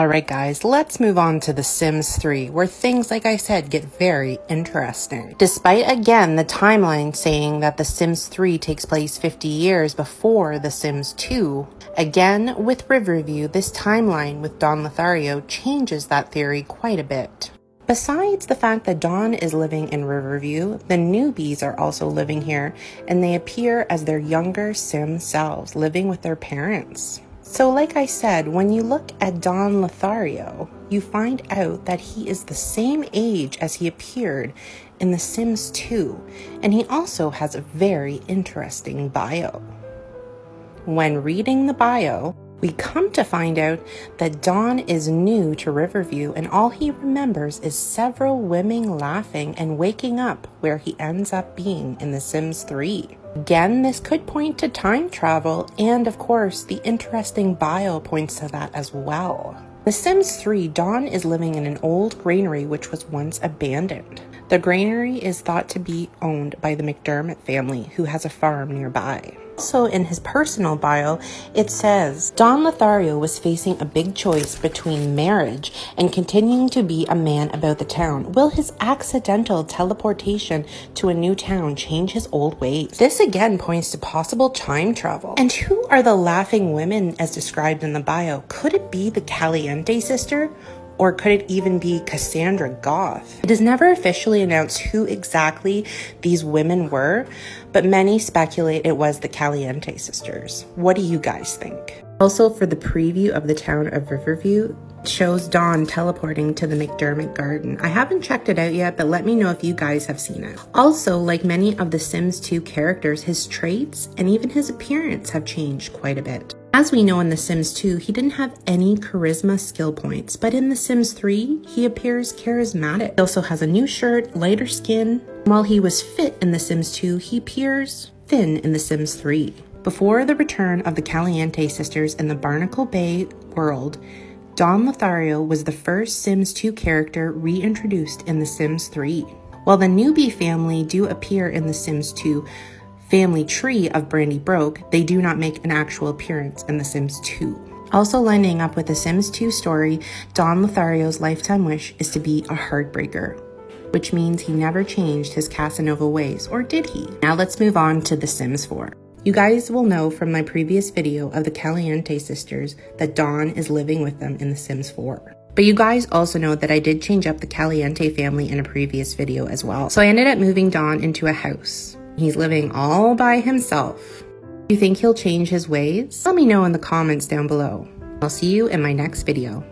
Alright guys, let's move on to The Sims 3, where things, like I said, get very interesting. Despite again the timeline saying that The Sims 3 takes place 50 years before The Sims 2, again with Riverview, this timeline with Don Lothario changes that theory quite a bit. Besides the fact that Don is living in Riverview, the newbies are also living here and they appear as their younger Sim selves living with their parents. So, like I said, when you look at Don Lothario, you find out that he is the same age as he appeared in The Sims 2, and he also has a very interesting bio. When reading the bio, we come to find out that Don is new to Riverview and all he remembers is several women laughing and waking up where he ends up being in The Sims 3. Again, this could point to time travel, and of course, the interesting bio points to that as well. The Sims 3, Don is living in an old granary which was once abandoned. The granary is thought to be owned by the McDermott family, who has a farm nearby. Also, in his personal bio, it says Don Lothario was facing a big choice between marriage and continuing to be a man about the town. Will his accidental teleportation to a new town change his old ways? This again points to possible time travel. And who are the laughing women as described in the bio? Could it be the Caliente sister? Or could it even be Cassandra Goth? It is never officially announced who exactly these women were, but many speculate it was the Caliente sisters. What do you guys think? Also, for the preview of the town of Riverview, shows Don teleporting to the McDermott garden. I haven't checked it out yet, but let me know if you guys have seen it. Also, like many of the Sims 2 characters, his traits and even his appearance have changed quite a bit. As we know in The Sims 2, he didn't have any charisma skill points, but in The Sims 3, he appears charismatic. He also has a new shirt, lighter skin. While he was fit in The Sims 2, he appears thin in The Sims 3. Before the return of the Caliente sisters in the Barnacle Bay world, Don Lothario was the first Sims 2 character reintroduced in The Sims 3. While the newbie family do appear in The Sims 2, family tree of Brandi Broke, they do not make an actual appearance in The Sims 2. Also lining up with The Sims 2 story, Don Lothario's lifetime wish is to be a heartbreaker, which means he never changed his Casanova ways, or did he? Now let's move on to The Sims 4. You guys will know from my previous video of the Caliente sisters that Don is living with them in The Sims 4. But you guys also know that I did change up the Caliente family in a previous video as well. So I ended up moving Don into a house. He's living all by himself. You think he'll change his ways? Let me know in the comments down below. I'll see you in my next video.